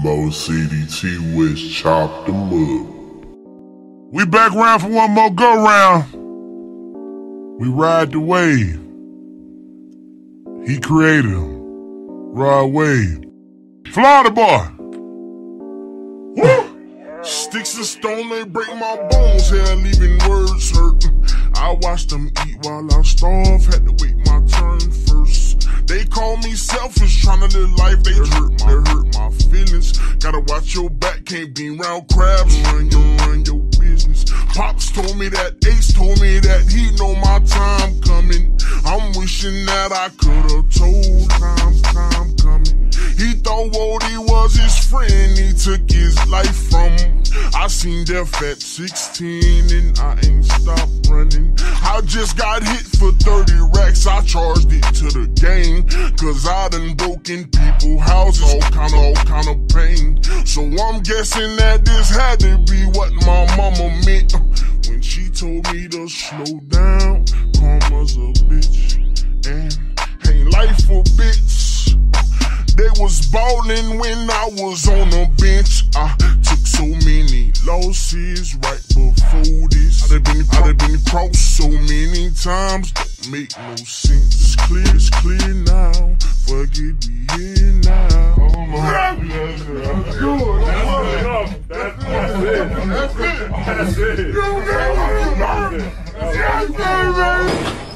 Mocity Twest chopped them up. We back round for one more go round. We ride the wave. He created them. Rod Wave. Florida boy. Woo! Sticks and stone, they break my bones, hair leaving words hurt. I watched them eat while I starve, had to wait my call me selfish, trying to live life, they hurt my, they hurt my feelings. Gotta watch your back, can't be around crabs, run your, run your business. Pops told me that, Ace told me that, he know my time coming. I'm wishing that I could've told time, time coming. He thought Wody was his friend, he took his life from him. I seen death at 16 and I ain't stopped running. I just got hit for 30 racks, I charged gang. Cause I done broken people houses, all kind of, all kind of pain. So I'm guessing that this had to be what my mama meant. When she told me to slow down, karma's a bitch. And ain't life for bits. They was ballin' when I was on the bench. I took so many losses right before this. I'd have been, I'd have been crossed so many times. Don't make no sense. It's clear, it's clear now. Forget we here now. Oh my That's it. That's it. That's it. Mo CDT West chopped them up.